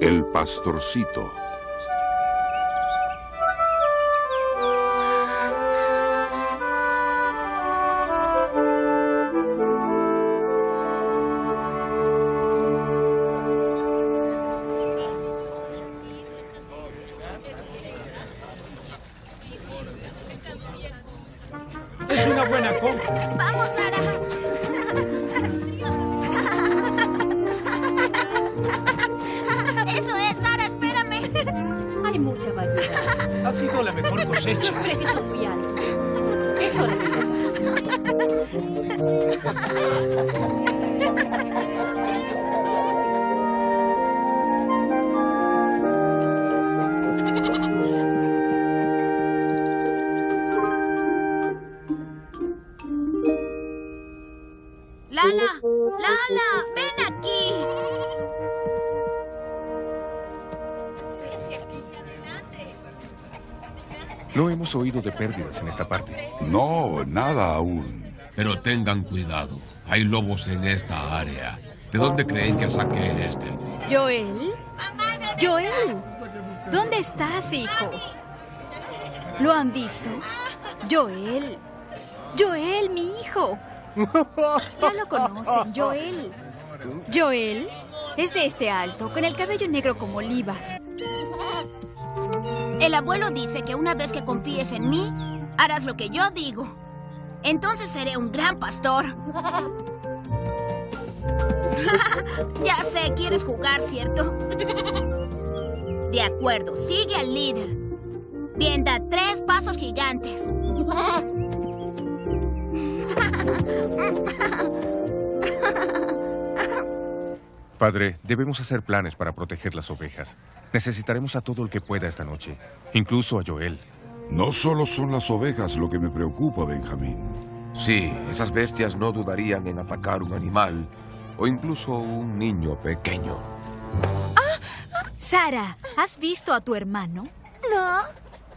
El pastorcito. 我要把你 hemos oído de pérdidas en esta parte. No, nada aún. Pero tengan cuidado. Hay lobos en esta área. ¿De dónde creen que saqué este? Joel. Joel. ¿Dónde estás, hijo? ¿Lo han visto? Joel. Joel, mi hijo. Ya lo conocen, Joel. Joel es de este alto, con el cabello negro como olivas. El abuelo dice que una vez que confíes en mí, harás lo que yo digo. Entonces seré un gran pastor. ya sé, quieres jugar, ¿cierto? De acuerdo, sigue al líder. Bien, da tres pasos gigantes. Padre, debemos hacer planes para proteger las ovejas. Necesitaremos a todo el que pueda esta noche, incluso a Joel. No solo son las ovejas lo que me preocupa, Benjamín. Sí, esas bestias no dudarían en atacar un animal o incluso un niño pequeño. Sara, ¿has visto a tu hermano? No.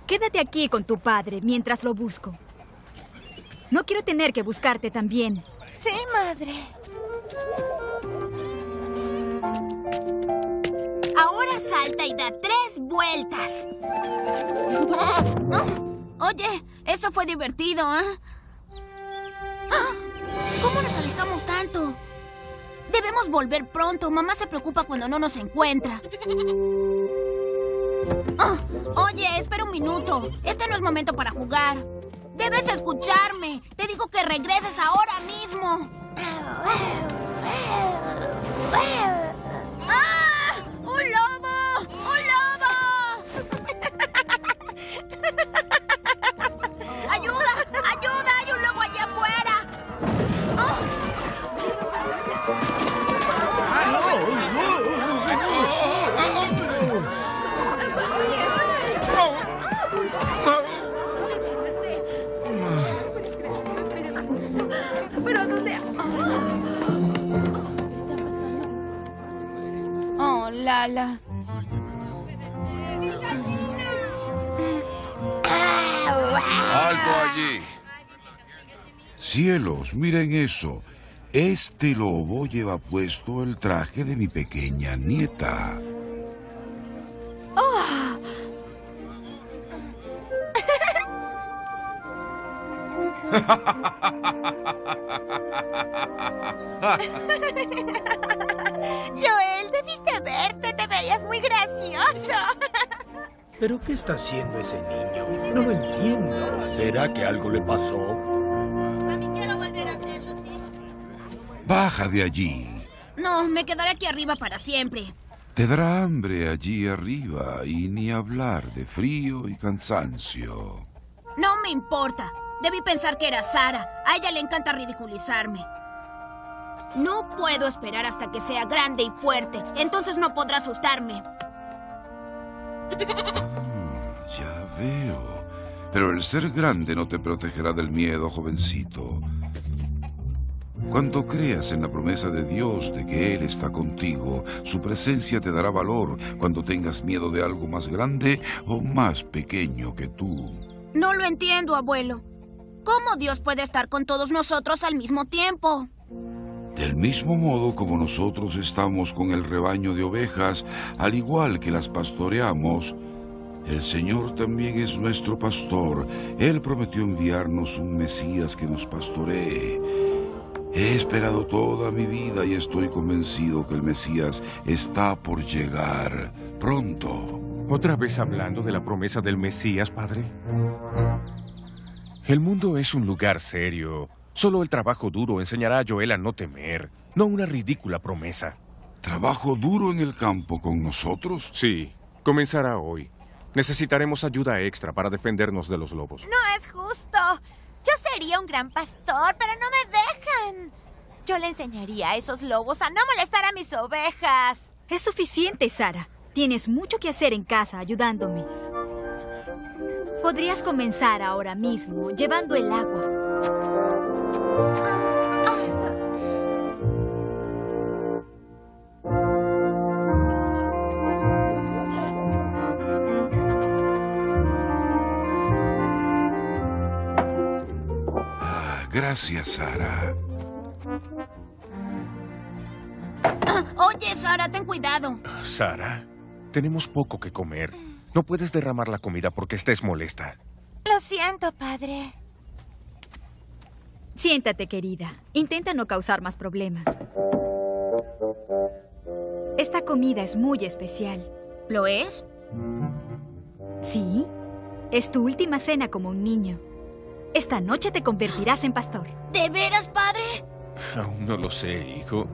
Quédate aquí con tu padre mientras lo busco. No quiero tener que buscarte también. Sí, madre. Salta y da tres vueltas. Oh, oye, eso fue divertido, ¿eh? ¿Cómo nos alejamos tanto? Debemos volver pronto. Mamá se preocupa cuando no nos encuentra. Ah, oye, espera un minuto. Este no es momento para jugar. Debes escucharme. Te digo que regreses ahora mismo. ¡Ah! ¡Ayuda! ¡Ayuda! ¡Hay un lobo allá afuera! ¿Pero dónde? Oh, Lala. ¡Alto allí! Cielos, miren eso. Este lobo lleva puesto el traje de mi pequeña nieta. Joel, ¿Pero qué está haciendo ese niño? No lo entiendo. ¿Será que algo le pasó? Quiero volver a hacerlo, sí. Baja de allí. No, me quedaré aquí arriba para siempre. Te dará hambre allí arriba y ni hablar de frío y cansancio. No me importa. Debí pensar que era Sara. A ella le encanta ridiculizarme. No puedo esperar hasta que sea grande y fuerte. Entonces no podrá asustarme. Ya veo. Pero el ser grande no te protegerá del miedo, jovencito. Cuando creas en la promesa de Dios de que Él está contigo, su presencia te dará valor cuando tengas miedo de algo más grande o más pequeño que tú. No lo entiendo, abuelo. ¿Cómo Dios puede estar con todos nosotros al mismo tiempo? Del mismo modo como nosotros estamos con el rebaño de ovejas, al igual que las pastoreamos, el Señor también es nuestro pastor. Él prometió enviarnos un Mesías que nos pastoree. He esperado toda mi vida y estoy convencido que el Mesías está por llegar pronto. ¿Otra vez hablando de la promesa del Mesías, padre? El mundo es un lugar serio. Solo el trabajo duro enseñará a Joel a no temer, no una ridícula promesa. ¿Trabajo duro en el campo con nosotros? Sí, comenzará hoy. Necesitaremos ayuda extra para defendernos de los lobos. No es justo. Yo sería un gran pastor, pero no me dejan. Yo le enseñaría a esos lobos a no molestar a mis ovejas. Es suficiente, Sara. Tienes mucho que hacer en casa ayudándome. Podrías comenzar ahora mismo llevando el agua. Ah, gracias, Sara. Oye, Sara, ten cuidado. Sara, tenemos poco que comer. No puedes derramar la comida porque estés molesta. Lo siento, padre. Siéntate, querida. Intenta no causar más problemas. Esta comida es muy especial. ¿Lo es? Sí. Es tu última cena como un niño. Esta noche te convertirás en pastor. ¿De veras, padre? Aún no lo sé, hijo.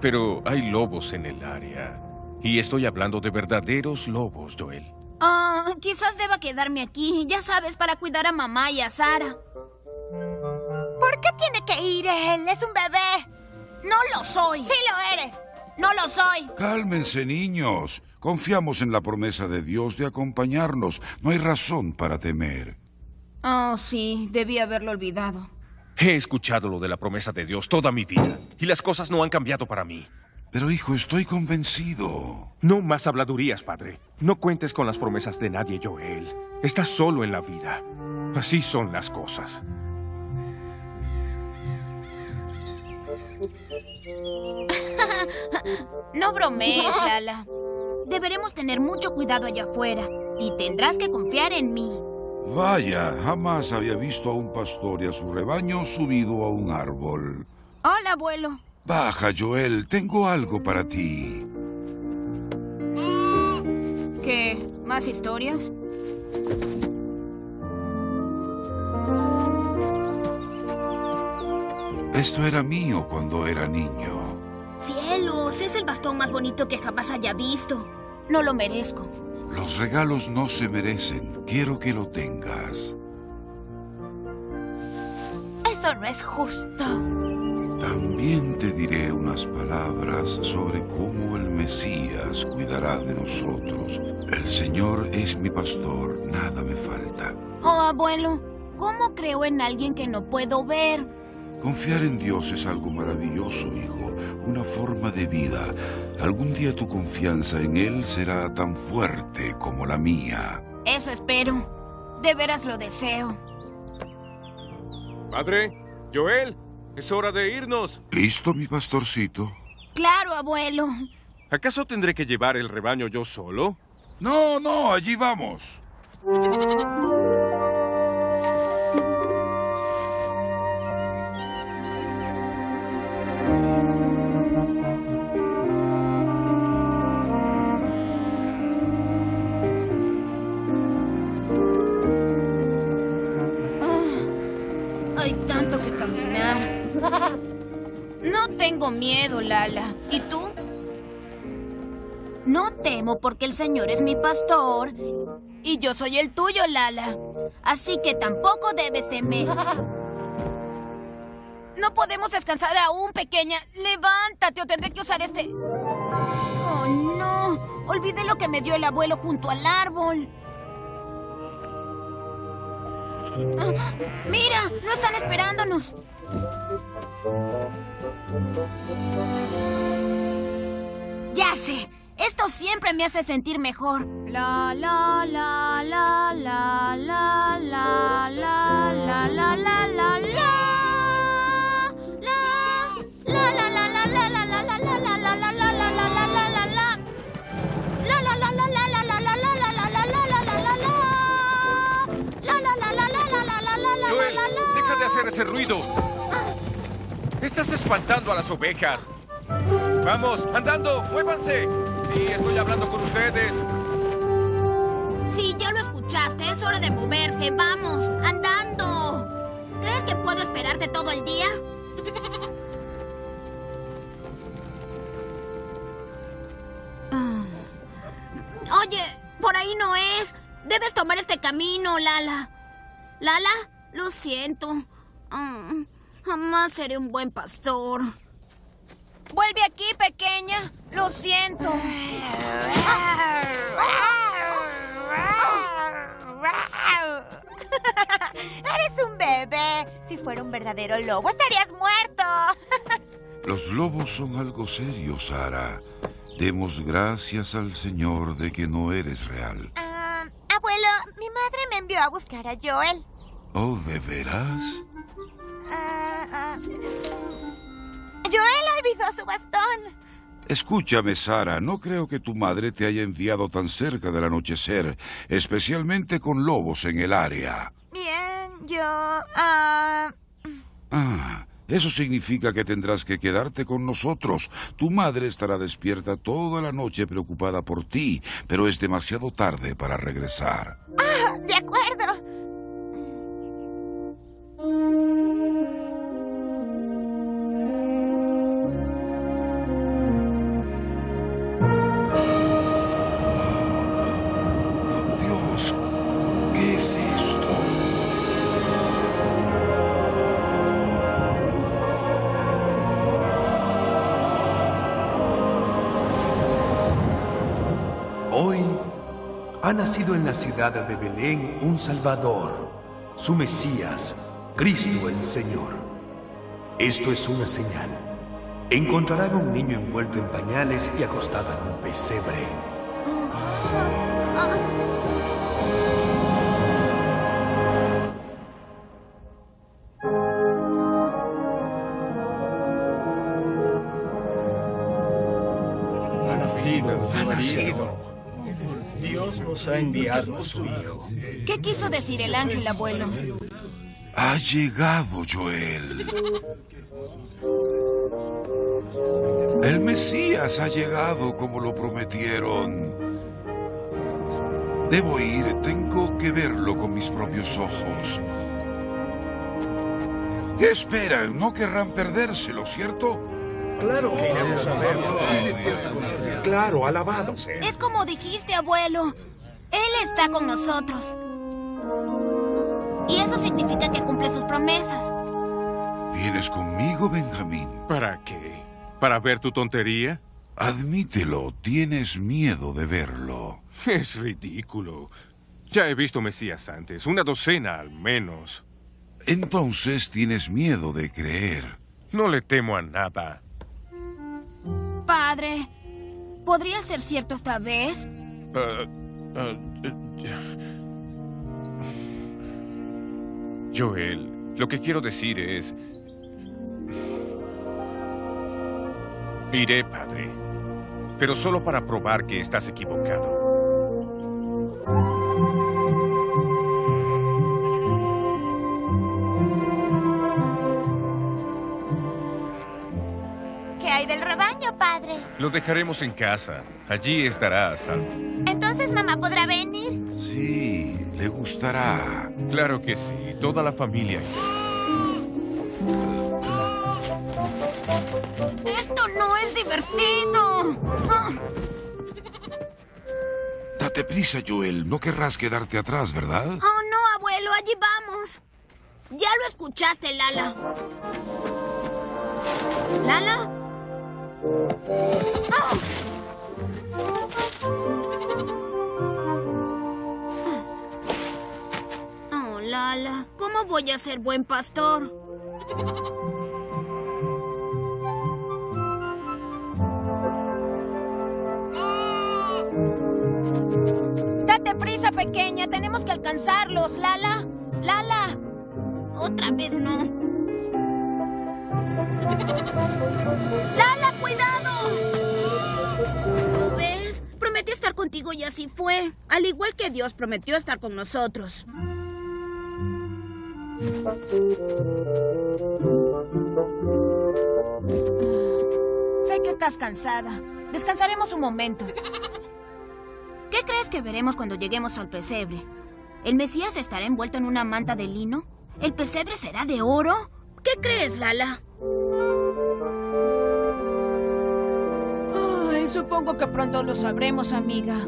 Pero hay lobos en el área. Y estoy hablando de verdaderos lobos, Joel. Ah, quizás deba quedarme aquí, ya sabes, para cuidar a mamá y a Sara. ¿Por qué tiene que ir él? Es un bebé. No lo soy. Sí lo eres. No lo soy. Cálmense, niños. Confiamos en la promesa de Dios de acompañarnos. No hay razón para temer. Oh, sí, debí haberlo olvidado. He escuchado lo de la promesa de Dios toda mi vida. Y las cosas no han cambiado para mí. Pero hijo, estoy convencido. No más habladurías, padre. No cuentes con las promesas de nadie, Joel. Estás solo en la vida. Así son las cosas. No bromees, Lala. Deberemos tener mucho cuidado allá afuera. Y tendrás que confiar en mí. Vaya, jamás había visto a un pastor y a su rebaño subido a un árbol. Hola, abuelo. Baja, Joel, tengo algo para ti. ¿Qué? ¿Más historias? Esto era mío cuando era niño. Es el bastón más bonito que jamás haya visto. No lo merezco. Los regalos no se merecen. Quiero que lo tengas. Eso no es justo. También te diré unas palabras sobre cómo el Mesías cuidará de nosotros. El Señor es mi pastor, nada me falta. Oh, abuelo, ¿cómo creo en alguien que no puedo ver? Confiar en Dios es algo maravilloso, hijo, una forma de vida. Algún día tu confianza en Él será tan fuerte como la mía. Eso espero. De veras lo deseo. Padre, Joel, es hora de irnos. ¿Listo, mi pastorcito? Claro, abuelo. ¿Acaso tendré que llevar el rebaño yo solo? No, no, allí vamos. Hay tanto que caminar. No tengo miedo, Lala. ¿Y tú? No temo porque el Señor es mi pastor y yo soy el tuyo, Lala. Así que tampoco debes temer. No podemos descansar aún, pequeña. Levántate o tendré que usar este... Oh, no. Olvidé lo que me dio el abuelo junto al árbol. ¡Mira! ¡No están esperándonos! Ya sé. Esto siempre me hace sentir mejor. La la la la la la Estás espantando a las ovejas. Vamos, andando, muévanse. Sí, estoy hablando con ustedes. Sí, ya lo escuchaste. Es hora de moverse. Vamos, andando. ¿Crees que puedo esperarte todo el día? Ah. Oye, por ahí no es. Debes tomar este camino, Lala. Lala, lo siento. Mm, jamás seré un buen pastor. Vuelve aquí, pequeña. Lo siento. Eres un bebé. Si fuera un verdadero lobo, estarías muerto. Los lobos son algo serio, Sara. Demos gracias al Señor de que no eres real. Ah, abuelo, mi madre me envió a buscar a Joel. ¿Oh, de veras? Ah, ah. Joel olvidó su bastón. Escúchame, Sara, no creo que tu madre te haya enviado tan cerca del anochecer, especialmente con lobos en el área. Bien, yo... ah, Ah, eso significa que tendrás que quedarte con nosotros. Tu madre estará despierta toda la noche preocupada por ti, pero es demasiado tarde para regresar. ah, Hoy ha nacido en la ciudad de Belén un Salvador, su Mesías, Cristo el Señor. Esto es una señal. Encontrarán a un niño envuelto en pañales y acostado en un pesebre. Ha nacido. Ha nacido. Dios ha enviado a su Hijo. ¿Qué quiso decir el ángel, abuelo? Ha llegado Joel. El Mesías ha llegado como lo prometieron. Debo ir, tengo que verlo con mis propios ojos. ¿Qué esperan? No querrán perdérselo, ¿cierto? Claro que iremos a verlo. Claro, alabado sea. Es como dijiste, abuelo. Él está con nosotros. Y eso significa que cumple sus promesas. ¿Vienes conmigo, Benjamín? ¿Para qué? ¿Para ver tu tontería? Admítelo, tienes miedo de verlo. Es ridículo. Ya he visto Mesías antes, una docena al menos. Entonces tienes miedo de creer. No le temo a nada. Padre, ¿podría ser cierto esta vez? Ah, ah, eh, Joel, lo que quiero decir es... Iré, padre. Pero solo para probar que estás equivocado. ¿Qué hay del rebaño, padre? Lo dejaremos en casa. Allí estará a salvo. Entonces mamá podrá venir. Sí, le gustará. Claro que sí, toda la familia. Esto no es divertido. Ah, Date prisa, Joel. No querrás quedarte atrás, ¿verdad? Oh, no, abuelo, allí vamos. Ya lo escuchaste, Lala. ¿Lala? Oh, ¿cómo voy a ser buen pastor? Date prisa, pequeña. Tenemos que alcanzarlos. Lala. Lala. Otra vez no. Lala, cuidado. ¿Lo ves? Prometí estar contigo y así fue. Al igual que Dios prometió estar con nosotros. Estás cansada. Descansaremos un momento. ¿Qué crees que veremos cuando lleguemos al pesebre? ¿El Mesías estará envuelto en una manta de lino? ¿El pesebre será de oro? ¿Qué crees, Lala? Supongo que pronto lo sabremos, amiga.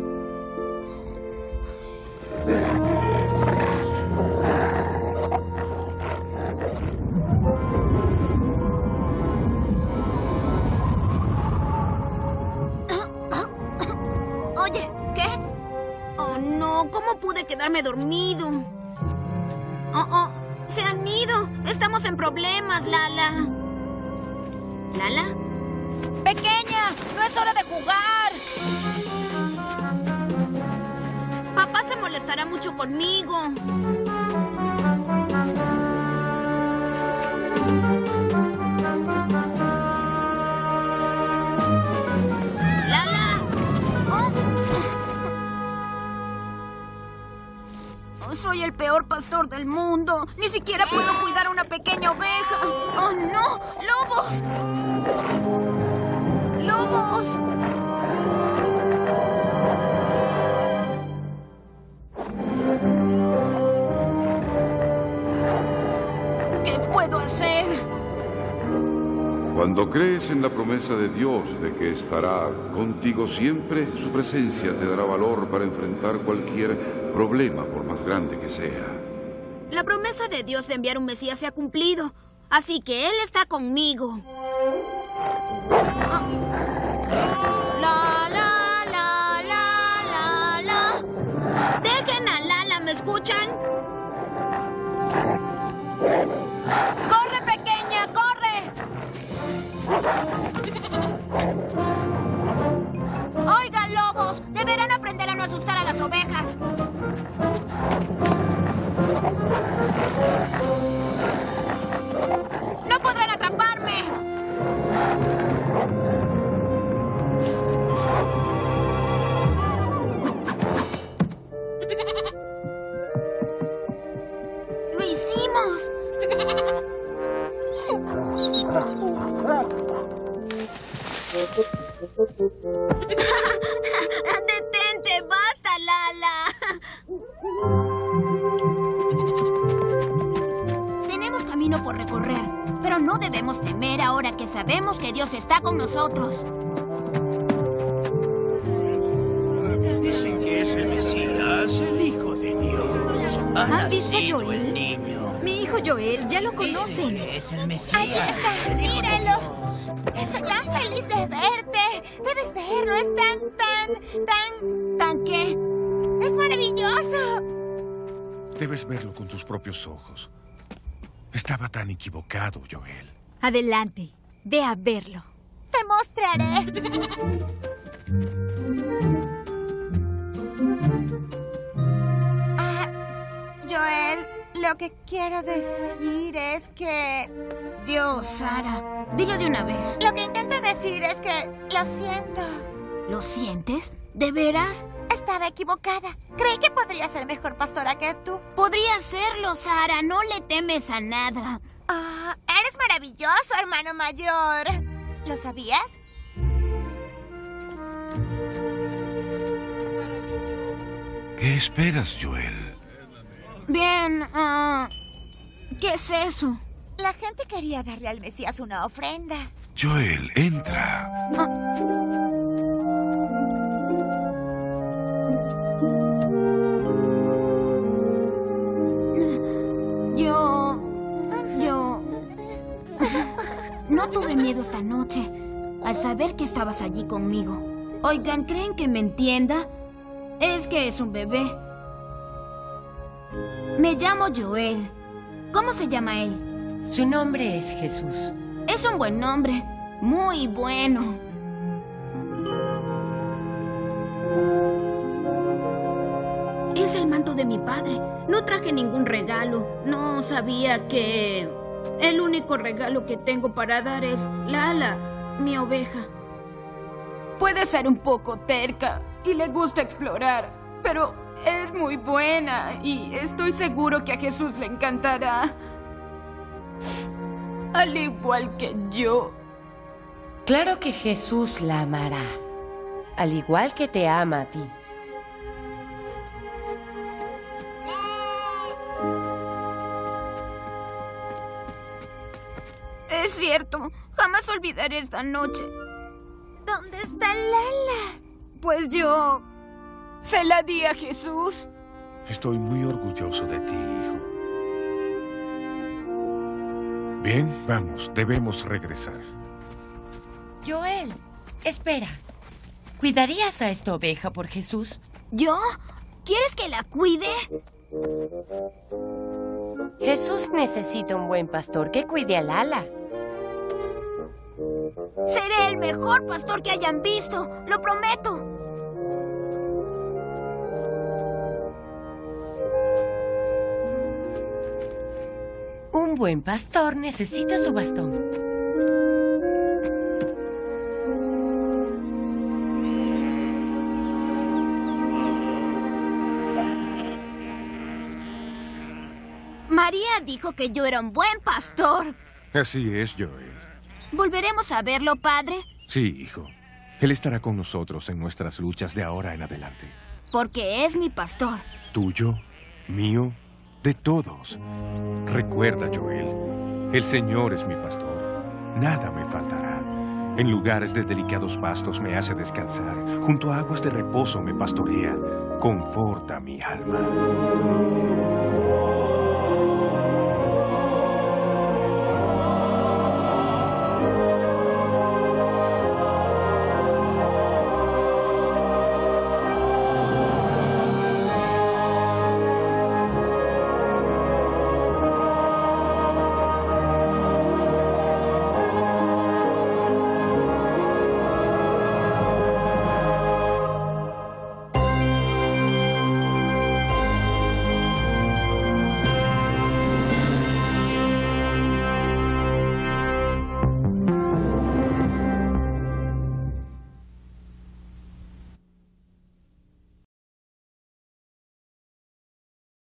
Pude quedarme dormido? Oh, oh, se han ido. Estamos en problemas, Lala. ¿Lala? ¡Pequeña! ¡No es hora de jugar! Papá se molestará mucho conmigo. Soy el peor pastor del mundo. Ni siquiera puedo cuidar a una pequeña oveja. ¡Oh, no! ¡Lobos! ¡Lobos! Cuando crees en la promesa de Dios de que estará contigo siempre, su presencia te dará valor para enfrentar cualquier problema, por más grande que sea. La promesa de Dios de enviar un Mesías se ha cumplido, así que Él está conmigo. Ah. La, la, la, la, la, la. Dejen a Lala, ¿me escuchan? Asustar a las ovejas. ¡No podrán atraparme! ¡Lo hicimos! nosotros. Dicen que es el Mesías, el Hijo de Dios. Ha ¿Han visto a Joel? el niño. Mi hijo Joel, ya lo conocen. Es el ¡Ahí Mesías. está! ¡Míralo! Estoy tan feliz de verte. Debes verlo. Es tan, tan, tan... ¿Tan qué? ¡Es maravilloso! Debes verlo con tus propios ojos. Estaba tan equivocado, Joel. Adelante, ve a verlo. Mostraré. Ah, Joel, lo que quiero decir es que... Dios, Sara, dilo de una vez. Lo que intento decir es que lo siento. ¿Lo sientes? ¿De veras? Estaba equivocada. Creí que podría ser mejor pastora que tú. Podría serlo, Sara. No le temes a nada. Ah, eres maravilloso, hermano mayor. ¿Lo sabías? ¿Qué esperas, Joel? Bien, ah, ¿qué es eso? La gente quería darle al Mesías una ofrenda. Joel, entra. Yo... Tuve miedo esta noche al saber que estabas allí conmigo. Oigan, ¿creen que me entienda? Es que es un bebé. Me llamo Joel. ¿Cómo se llama él? Su nombre es Jesús. Es un buen nombre. Muy bueno. Es el manto de mi padre. No traje ningún regalo. No sabía que... El único regalo que tengo para dar es Lala, mi oveja. Puede ser un poco terca y le gusta explorar, pero es muy buena y estoy seguro que a Jesús le encantará. Al igual que yo. Claro que Jesús la amará, al igual que te ama a ti. Es cierto, jamás olvidaré esta noche. ¿Dónde está Lala? Pues yo se la di a Jesús. Estoy muy orgulloso de ti, hijo. Bien, vamos, debemos regresar. Joel, espera. ¿Cuidarías a esta oveja por Jesús? ¿Yo? ¿Quieres que la cuide? Jesús necesita un buen pastor que cuide a Lala. Seré el mejor pastor que hayan visto, lo prometo. Un buen pastor necesita su bastón. María dijo que yo era un buen pastor. Así es, Joel. ¿Volveremos a verlo, padre? Sí, hijo. Él estará con nosotros en nuestras luchas de ahora en adelante. Porque es mi pastor. Tuyo, mío, de todos. Recuerda, Joel, el Señor es mi pastor. Nada me faltará. En lugares de delicados pastos me hace descansar. Junto a aguas de reposo me pastorea. Conforta mi alma.